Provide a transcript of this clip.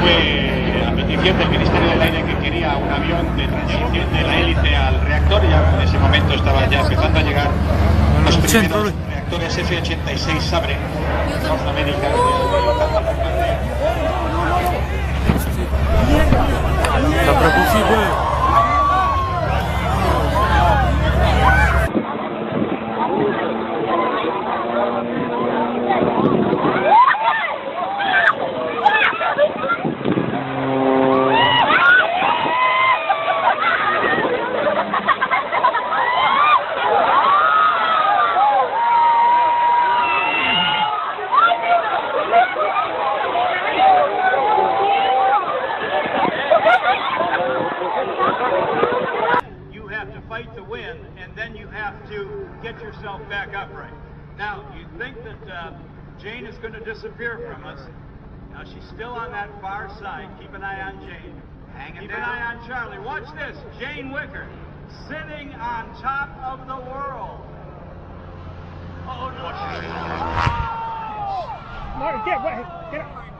Fue eh, a petición del Ministerio del Aire que quería un avión de transición de la hélice al reactor, ya en ese momento estaban ya empezando a llegar los primeros reactores F-86 Sabre norteamericanos. Fight to win, and then you have to get yourself back upright. Now, you think that uh, Jane is going to disappear from us. Now, she's still on that far side. Keep an eye on Jane. Keep an eye on Charlie. Watch this. Jane Wicker sitting on top of the world. Oh, no. Martin, get away. Get